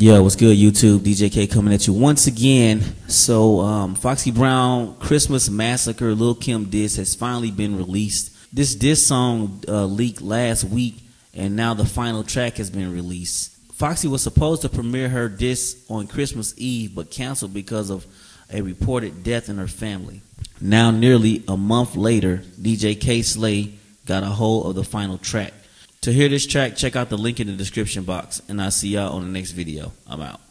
Yo, what's good, YouTube? DJ K coming at you once again. So, um, Foxy Brown Christmas Massacre Lil Kim diss has finally been released. This diss song uh, leaked last week, and now the final track has been released. Foxy was supposed to premiere her diss on Christmas Eve, but canceled because of a reported death in her family. Now, nearly a month later, DJ Kay Slay got a hold of the final track. To hear this track, check out the link in the description box, and I'll see y'all on the next video. I'm out.